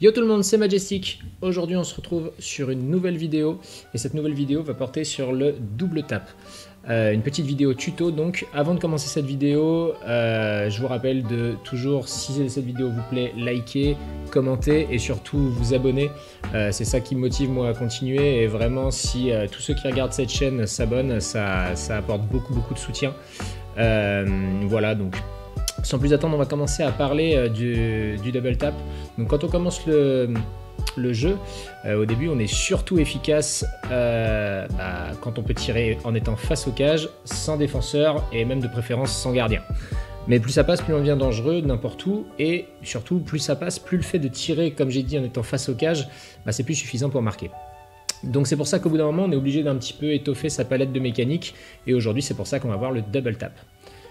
Yo tout le monde, c'est Majestic. Aujourd'hui, on se retrouve sur une nouvelle vidéo et cette nouvelle vidéo va porter sur le double tap. Euh, une petite vidéo tuto donc. Avant de commencer cette vidéo, euh, je vous rappelle de toujours, si cette vidéo vous plaît, liker, commenter et surtout vous abonner. Euh, c'est ça qui me motive moi à continuer et vraiment si tous ceux qui regardent cette chaîne s'abonnent, ça, ça, apporte beaucoup beaucoup de soutien. voilà donc sans plus attendre, on va commencer à parler euh, du, double tap. Donc quand on commence le, jeu, euh, au début on est surtout efficace euh, bah, quand on peut tirer en étant face au cage, sans défenseur et même de préférence sans gardien. Mais plus ça passe, plus on devient dangereux n'importe où, et surtout plus ça passe, plus le fait de tirer, comme j'ai dit, en étant face au cage, bah, c'est plus suffisant pour marquer. Donc c'est pour ça qu'au bout d'un moment, on est obligé d'un petit peu étoffer sa palette de mécanique, et aujourd'hui c'est pour ça qu'on va voir le double tap.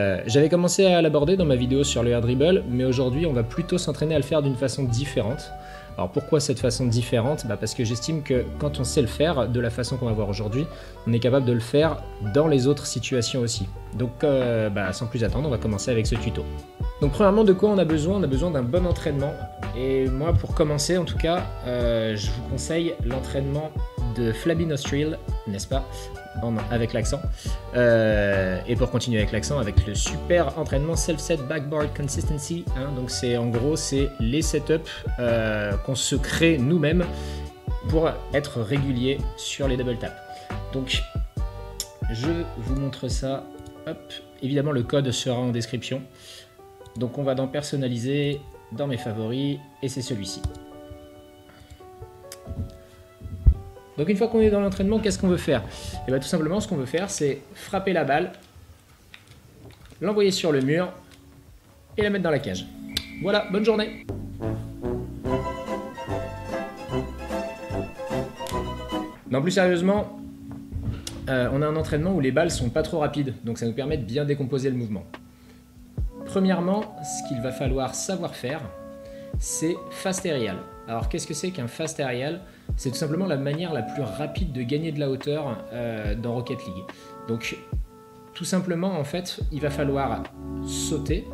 Euh, j'avais commencé à l'aborder dans ma vidéo sur le air dribble, mais aujourd'hui on va plutôt s'entraîner à le faire d'une façon différente. Alors pourquoi cette façon différente? Bah Parce que j'estime que quand on sait le faire de la façon qu'on va voir aujourd'hui, on est capable de le faire dans les autres situations aussi. Donc euh, bah, sans plus attendre, on va commencer avec ce tuto. Donc premièrement, de quoi on a besoin? On a besoin d'un bon entraînement. Et moi, pour commencer en tout cas, euh, je vous conseille l'entraînement de Flabby Nostril, n'est-ce pas? Avec l'accent. Euh, et pour continuer avec l'accent, avec le super entraînement self-set backboard consistency. Hein. donc c'est en gros c'est les setups euh, qu'on se crée nous-mêmes pour être régulier sur les double tap. Donc je vous montre ça. Hop. Évidemment le code sera en description. Donc on va dans personnaliser, dans mes favoris, et c'est celui-ci. Donc une fois qu'on est dans l'entraînement, qu'est-ce qu'on veut faire? Et eh bien tout simplement, ce qu'on veut faire, c'est frapper la balle, l'envoyer sur le mur et la mettre dans la cage. Voilà, bonne journée Non, plus sérieusement, euh, on a un entraînement où les balles sont pas trop rapides, donc ça nous permet de bien décomposer le mouvement. Premièrement, ce qu'il va falloir savoir faire, c'est fast aerial. Alors qu'est-ce que c'est qu'un fast aerial? C'est tout simplement la manière la plus rapide de gagner de la hauteur euh, dans Rocket League. Donc tout simplement en fait, il va falloir sauter,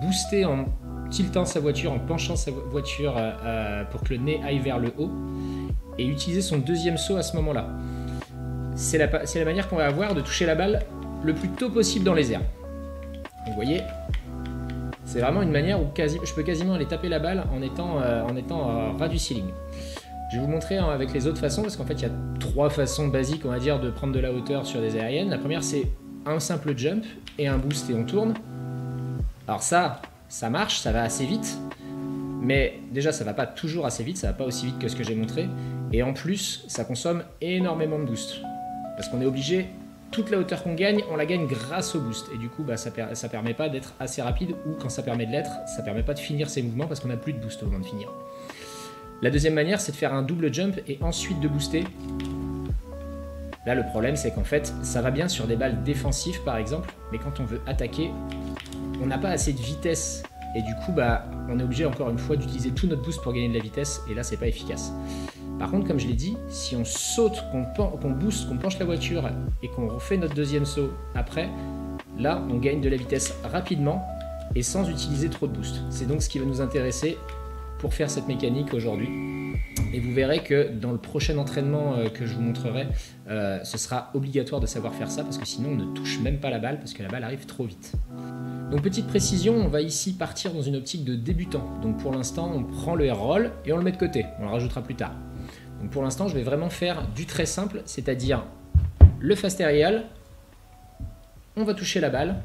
booster en tiltant sa voiture, en penchant sa voiture euh, euh, pour que le nez aille vers le haut et utiliser son deuxième saut à ce moment-là. C'est la, manière qu'on va avoir de toucher la balle le plus tôt possible dans les airs. vous voyez, c'est vraiment une manière où je peux quasiment aller taper la balle en étant, du ceiling. Je vais vous montrer hein, avec les autres façons, parce qu'en fait il y a trois façons basiques, on va dire, de prendre de la hauteur sur des aériennes. La première c'est un simple jump et un boost et on tourne. Alors ça, ça marche, ça va assez vite, mais déjà ça va pas toujours assez vite, ça va pas aussi vite que ce que j'ai montré, et en plus ça consomme énormément de boost. Parce qu'on est obligé toute la hauteur qu'on gagne, on la gagne grâce au boost. Et du coup, bah, ça, ne permet pas d'être assez rapide, ou quand ça permet de l'être, ça permet pas de finir ses mouvements parce qu'on n'a plus de boost au moment de finir. La deuxième manière, c'est de faire un double jump et ensuite de booster. Là, le problème, c'est qu'en fait, ça va bien sur des balles défensives, par exemple, mais quand on veut attaquer, on n'a pas assez de vitesse. Et du coup, bah, on est obligé encore une fois d'utiliser tout notre boost pour gagner de la vitesse, et là, c'est pas efficace. Par contre, comme je l'ai dit, si on saute, qu'on booste, qu'on penche la voiture et qu'on refait notre deuxième saut après, là, on gagne de la vitesse rapidement et sans utiliser trop de boost. C'est donc ce qui va nous intéresser pour faire cette mécanique aujourd'hui. Et vous verrez que dans le prochain entraînement euh, que je vous montrerai, euh, ce sera obligatoire de savoir faire ça parce que sinon on ne touche même pas la balle parce que la balle arrive trop vite. Donc petite précision, on va ici partir dans une optique de débutant. Donc pour l'instant, on prend le air roll et on le met de côté. On le rajoutera plus tard. Donc pour l'instant, je vais vraiment faire du très simple, c'est-à-dire le fast aerial, on va toucher la balle,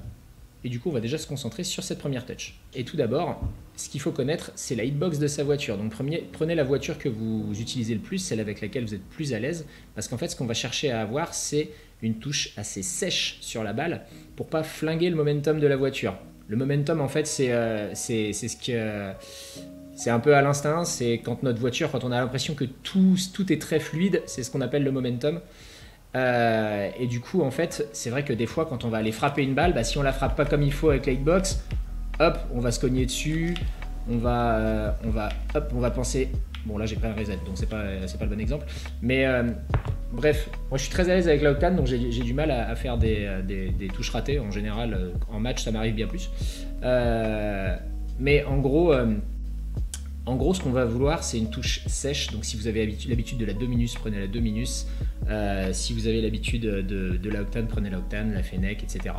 et du coup, on va déjà se concentrer sur cette première touch. Et tout d'abord, ce qu'il faut connaître, c'est la hitbox de sa voiture. Donc prenez la voiture que vous utilisez le plus, celle avec laquelle vous êtes plus à l'aise, parce qu'en fait, ce qu'on va chercher à avoir, c'est une touche assez sèche sur la balle pour pas flinguer le momentum de la voiture. Le momentum, en fait, c'est euh, ce que c'est un peu à l'instinct, c'est quand notre voiture, quand on a l'impression que tout, tout est très fluide, c'est ce qu'on appelle le momentum. Euh, et du coup, en fait, c'est vrai que des fois, quand on va aller frapper une balle, bah, si on la frappe pas comme il faut avec la hitbox, hop, on va se cogner dessus, on va, euh, on va, hop, on va penser. Bon, là j'ai pris un reset, donc c'est pas, pas le bon exemple. Mais euh, bref, moi je suis très à l'aise avec la donc j'ai du mal à, faire des, touches ratées. En général, en match, ça m'arrive bien plus. mais en gros En gros, ce qu'on va vouloir, c'est une touche sèche. Donc, si vous avez l'habitude de la Dominus, prenez la Dominus. Euh, si vous avez l'habitude de, la Octane, prenez la Octane, la Fennec, etc.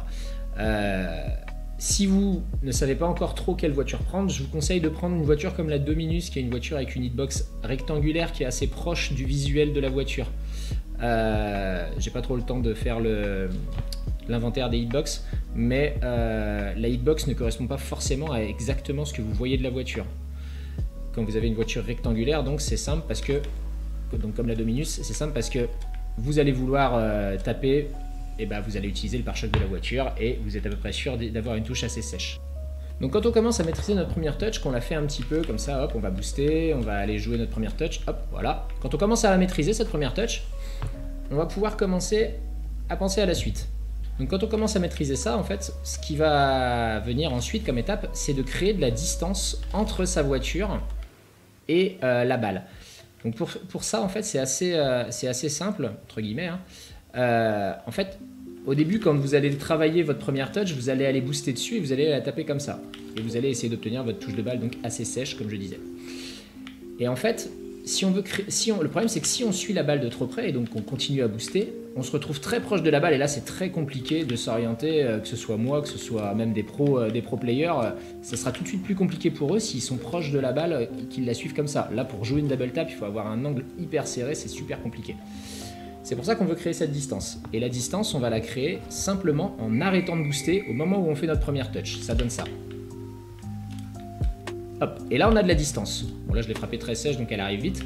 Euh, si vous ne savez pas encore trop quelle voiture prendre, je vous conseille de prendre une voiture comme la Dominus, qui est une voiture avec une hitbox rectangulaire qui est assez proche du visuel de la voiture. Euh, J'ai pas trop le temps de faire l'inventaire des hitbox, mais euh, la hitbox ne correspond pas forcément à exactement ce que vous voyez de la voiture quand vous avez une voiture rectangulaire, donc c'est simple parce que, donc comme la Dominus, c'est simple parce que vous allez vouloir euh, taper, et ben vous allez utiliser le pare-choc de la voiture et vous êtes à peu près sûr d'avoir une touche assez sèche. Donc quand on commence à maîtriser notre première touch, qu'on l'a fait un petit peu comme ça, hop, on va booster, on va aller jouer notre première touch, hop, voilà. Quand on commence à la maîtriser, cette première touch, on va pouvoir commencer à penser à la suite. Donc quand on commence à maîtriser ça, en fait, ce qui va venir ensuite comme étape, c'est de créer de la distance entre sa voiture et euh, la balle. Donc pour, pour, ça, en fait, c'est assez, euh, assez simple, entre guillemets. Hein. Euh, en fait, au début, quand vous allez travailler votre première touch, vous allez aller booster dessus et vous allez la taper comme ça. Et vous allez essayer d'obtenir votre touche de balle donc assez sèche, comme je disais. Et en fait, si on veut si on, le problème c'est que si on suit la balle de trop près et donc on continue à booster, on se retrouve très proche de la balle et là c'est très compliqué de s'orienter, euh, que ce soit moi, que ce soit même des pros, euh, des pro players, ça sera tout de suite plus compliqué pour eux s'ils sont proches de la balle et qu'ils la suivent comme ça. Là pour jouer une double tap, il faut avoir un angle hyper serré, c'est super compliqué. C'est pour ça qu'on veut créer cette distance. Et la distance, on va la créer simplement en arrêtant de booster au moment où on fait notre première touch. Ça donne ça. Hop, et là on a de la distance. Bon là je l'ai frappé très sèche donc elle arrive vite.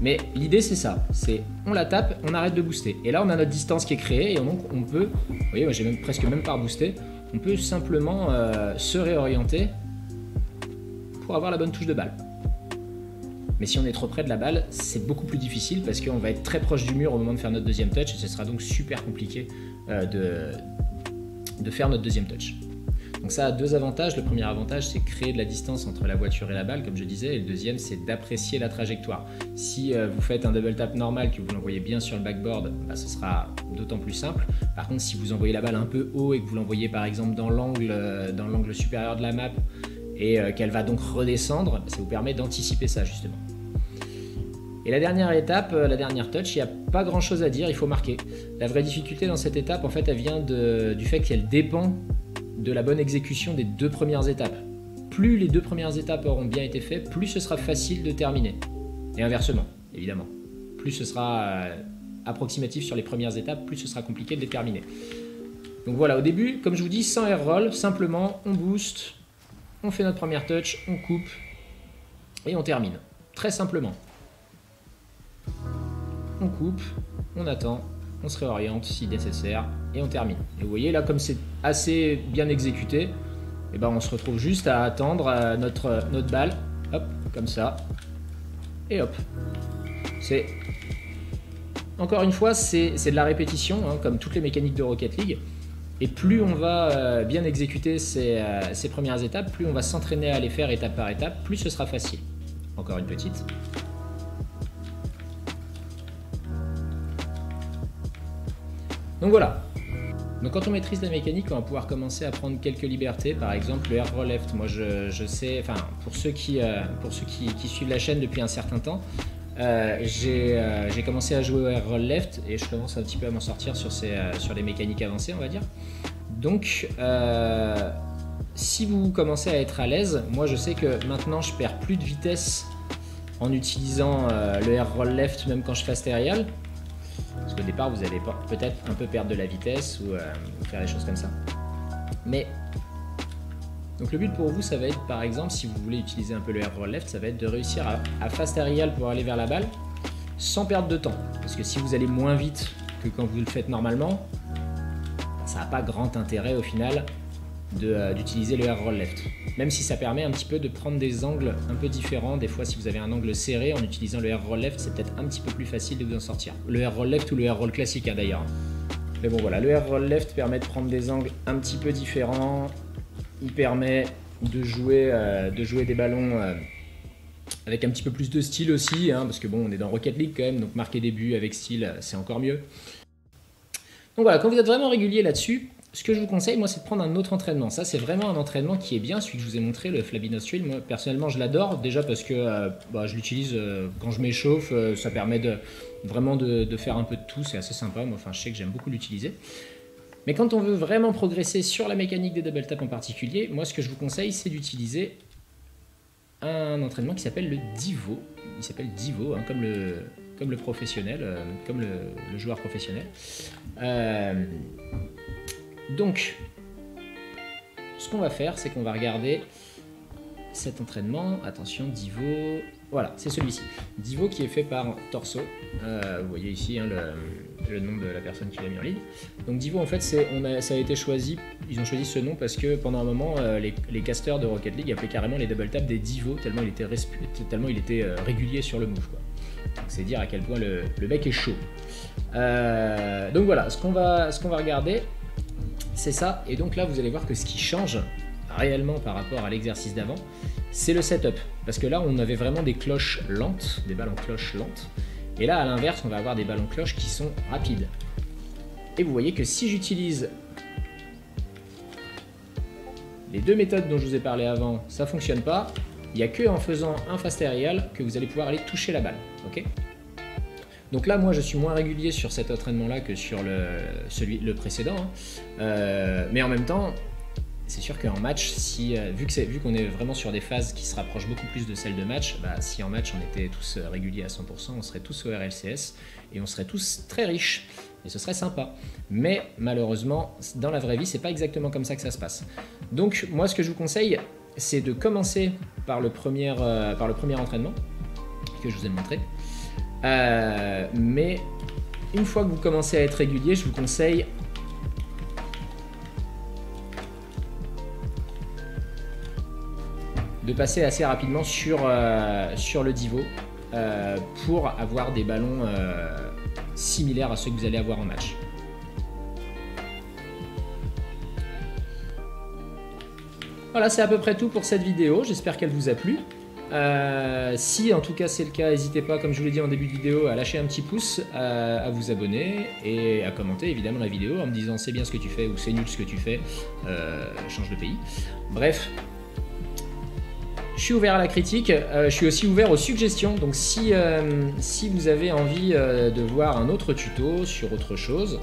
Mais l'idée c'est ça, c'est on la tape, on arrête de booster. Et là on a notre distance qui est créée et donc on peut, vous voyez moi j'ai même presque même pas boosté, on peut simplement euh, se réorienter pour avoir la bonne touche de balle. Mais si on est trop près de la balle, c'est beaucoup plus difficile parce qu'on va être très proche du mur au moment de faire notre deuxième touch et ce sera donc super compliqué euh, de, de faire notre deuxième touch. Donc ça a deux avantages. Le premier avantage, c'est créer de la distance entre la voiture et la balle, comme je disais. Et le deuxième, c'est d'apprécier la trajectoire. Si euh, vous faites un double tap normal, que vous l'envoyez bien sur le backboard, bah, ce sera d'autant plus simple. Par contre, si vous envoyez la balle un peu haut et que vous l'envoyez par exemple dans l'angle, euh, dans l'angle supérieur de la map, et qu'elle va donc redescendre, ça vous permet d'anticiper ça justement. Et la dernière étape, la dernière touch, il n'y a pas grand chose à dire, il faut marquer. La vraie difficulté dans cette étape, en fait, elle vient du fait qu'elle dépend de la bonne exécution des deux premières étapes. Plus les deux premières étapes auront bien été faites, plus ce sera facile de terminer. Et inversement, évidemment. Plus ce sera euh, approximatif sur les premières étapes, plus ce sera compliqué de les terminer. Donc voilà, au début, comme je vous dis, sans air roll, simplement on booste, on fait notre première touch, on coupe et on termine. Très simplement. On coupe, on attend, on se réoriente si nécessaire et on termine. Et vous voyez là comme c'est assez bien exécuté, et eh ben on se retrouve juste à attendre euh, notre, notre balle, hop, comme ça, et hop. C'est encore une fois, c'est de la répétition, hein, comme toutes les mécaniques de Rocket League. Et plus on va euh, bien exécuter ces, euh, ces premières étapes, plus on va s'entraîner à les faire étape par étape, plus ce sera facile. Encore une petite. Donc voilà. Donc quand on maîtrise la mécanique, on va pouvoir commencer à prendre quelques libertés. Par exemple, le air left. Moi, je, sais, enfin, pour ceux, qui, euh, suivent la chaîne depuis un certain temps, euh, euh, j'ai commencé à jouer au air roll left et je commence un petit peu à m'en sortir sur, ces, sur les mécaniques avancées, on va dire. Donc, si vous commencez à être à l'aise, moi je sais que maintenant je perds plus de vitesse en utilisant le air roll left, même quand je fais aérial. Parce qu'au départ, vous allez peut-être un peu perdre de la vitesse ou euh, faire des choses comme ça. Mais donc le but pour vous, ça va être par exemple, si vous voulez utiliser un peu le air roll left, ça va être de réussir à, fast aerial pour aller vers la balle sans perdre de temps. Parce que si vous allez moins vite que quand vous le faites normalement, ça n'a pas grand intérêt au final d'utiliser le air roll left. Même si ça permet un petit peu de prendre des angles un peu différents. Des fois, si vous avez un angle serré en utilisant le air roll left, c'est peut-être un petit peu plus facile de vous en sortir. Le air roll left ou le air roll classique hein, d'ailleurs. Mais bon voilà, le air roll left permet de prendre des angles un petit peu différents. Il permet de jouer, euh, de jouer des ballons euh, avec un petit peu plus de style aussi, hein, parce que bon, on est dans Rocket League quand même, donc marquer des buts avec style, c'est encore mieux. Donc voilà, quand vous êtes vraiment régulier là-dessus, ce que je vous conseille, moi, c'est de prendre un autre entraînement. Ça, c'est vraiment un entraînement qui est bien, celui que je vous ai montré, le Flabby Nostril. Moi, personnellement, je l'adore, déjà parce que euh, bah, je l'utilise euh, quand je m'échauffe, euh, ça permet vraiment de, faire un peu de tout, c'est assez sympa. Moi, enfin, je sais que j'aime beaucoup l'utiliser. Mais quand on veut vraiment progresser sur la mécanique des double tap en particulier, moi, ce que je vous conseille, c'est d'utiliser un entraînement qui s'appelle le Divo. Il s'appelle Divo, hein, comme, le, comme le professionnel, comme le, le, joueur professionnel. Donc, ce qu'on va faire, c'est qu'on va regarder cet entraînement. Attention, Divo. Voilà, c'est celui-ci. Divo qui est fait par Torso. Euh, vous voyez ici hein, le, nom de la personne qui l'a mis en ligne. Donc Divo, en fait, ça a été choisi. Ils ont choisi ce nom parce que pendant un moment, euh, les, casters de Rocket League appelaient carrément les double tap des Divo tellement il était, euh, régulier sur le move. c'est dire à quel point le, mec est chaud. donc voilà, ce qu'on va regarder, c'est ça. Et donc là, vous allez voir que ce qui change réellement par rapport à l'exercice d'avant, c'est le setup. Parce que là, on avait vraiment des cloches lentes, des ballons cloches lentes. Et là, à l'inverse, on va avoir des ballons cloches qui sont rapides. Et vous voyez que si j'utilise les deux méthodes dont je vous ai parlé avant, ça fonctionne pas. Il n'y a que en faisant un fast aerial que vous allez pouvoir aller toucher la balle. ok? Donc là, moi, je suis moins régulier sur cet entraînement-là que sur le, celui, le précédent. Hein. Euh, mais en même temps, c'est sûr qu'en match, euh, vu, qu'on est vraiment sur des phases qui se rapprochent beaucoup plus de celles de match, bah, si en match on était tous euh, réguliers à 100%, on serait tous au RLCS et on serait tous très riches. Et ce serait sympa. Mais malheureusement, dans la vraie vie, c'est pas exactement comme ça que ça se passe. Donc moi, ce que je vous conseille, c'est de commencer par le premier entraînement que je vous ai montré. Euh, mais une fois que vous commencez à être régulier, je vous conseille de passer assez rapidement sur, euh, le Divo euh, pour avoir des ballons similaires à ceux que vous allez avoir en match. Voilà, c'est à peu près tout pour cette vidéo. J'espère qu'elle vous a plu. Euh, si en tout cas c'est le cas, n'hésitez pas, comme je vous l'ai dit en début de vidéo, à lâcher un petit pouce, à, vous abonner et à commenter évidemment la vidéo en me disant c'est bien ce que tu fais ou c'est nul ce que tu fais, euh, change de pays. Bref, je suis ouvert à la critique, euh, je suis aussi ouvert aux suggestions, donc si, si vous avez envie de voir un autre tuto sur autre chose,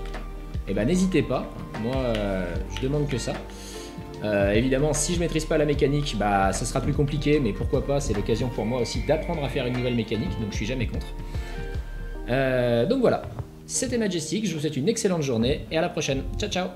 eh ben n'hésitez pas, moi je demande que ça. Euh, évidemment, si je maîtrise pas la mécanique, bah ça sera plus compliqué, mais pourquoi pas, c'est l'occasion pour moi aussi d'apprendre à faire une nouvelle mécanique, donc je suis jamais contre. Euh, donc voilà, c'était Majestic, je vous souhaite une excellente journée et à la prochaine. Ciao ciao